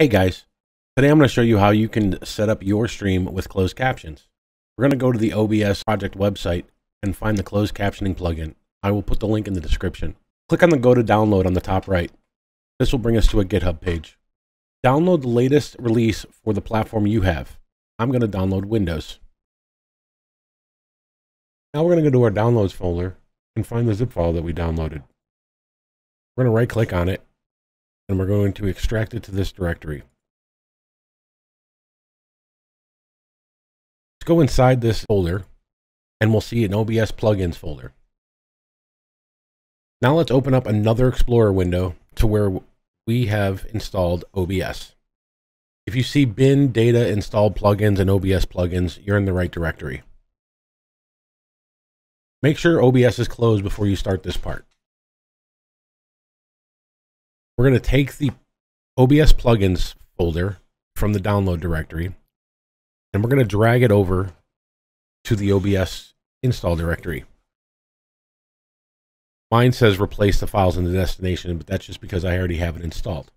Hey guys, today I'm going to show you how you can set up your stream with closed captions. We're going to go to the OBS project website and find the closed captioning plugin. I will put the link in the description. Click on the go to download on the top right. This will bring us to a GitHub page. Download the latest release for the platform you have. I'm going to download Windows. Now we're going to go to our downloads folder and find the zip file that we downloaded. We're going to right click on it and we're going to extract it to this directory. Let's go inside this folder and we'll see an OBS plugins folder. Now let's open up another Explorer window to where we have installed OBS. If you see bin data installed plugins and OBS plugins, you're in the right directory. Make sure OBS is closed before you start this part. We're going to take the OBS plugins folder from the download directory and we're going to drag it over to the OBS install directory. Mine says replace the files in the destination, but that's just because I already have it installed.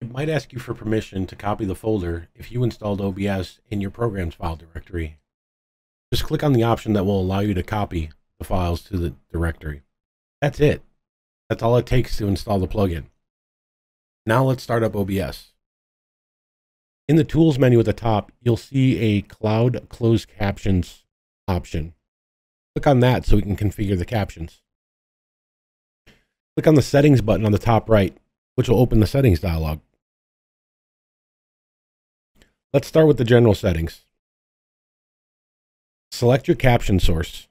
It might ask you for permission to copy the folder if you installed OBS in your programs file directory. Just click on the option that will allow you to copy the files to the directory. That's it. That's all it takes to install the plugin. Now let's start up OBS. In the tools menu at the top, you'll see a cloud closed captions option. Click on that so we can configure the captions. Click on the settings button on the top right, which will open the settings dialog. Let's start with the general settings. Select your caption source.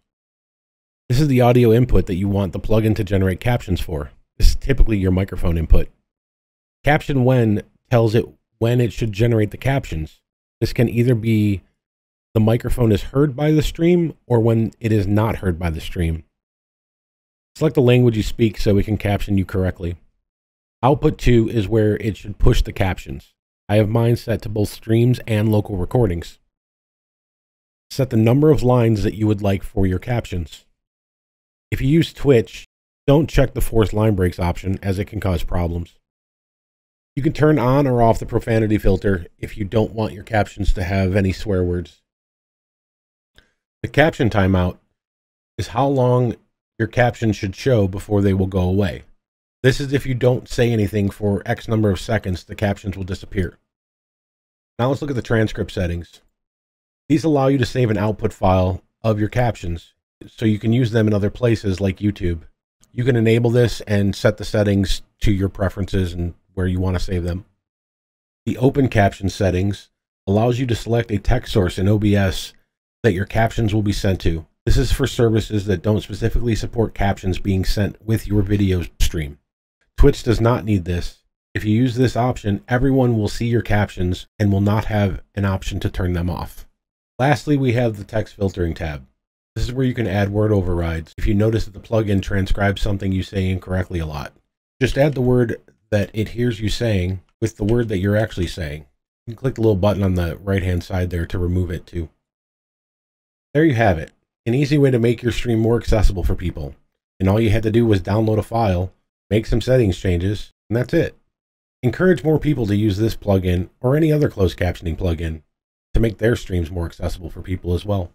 This is the audio input that you want the plugin to generate captions for. This is typically your microphone input. Caption when tells it when it should generate the captions. This can either be the microphone is heard by the stream or when it is not heard by the stream. Select the language you speak so we can caption you correctly. Output to is where it should push the captions. I have mine set to both streams and local recordings. Set the number of lines that you would like for your captions. If you use Twitch, don't check the forced line breaks option as it can cause problems. You can turn on or off the profanity filter if you don't want your captions to have any swear words. The caption timeout is how long your captions should show before they will go away. This is if you don't say anything for X number of seconds, the captions will disappear. Now let's look at the transcript settings. These allow you to save an output file of your captions so you can use them in other places like YouTube. You can enable this and set the settings to your preferences and where you want to save them. The open caption settings allows you to select a text source in OBS that your captions will be sent to. This is for services that don't specifically support captions being sent with your video stream. Twitch does not need this. If you use this option, everyone will see your captions and will not have an option to turn them off. Lastly, we have the text filtering tab. This is where you can add word overrides if you notice that the plugin transcribes something you say incorrectly a lot. Just add the word that it hears you saying with the word that you're actually saying. You can click the little button on the right hand side there to remove it too. There you have it. An easy way to make your stream more accessible for people. And all you had to do was download a file, make some settings changes, and that's it. Encourage more people to use this plugin or any other closed captioning plugin to make their streams more accessible for people as well.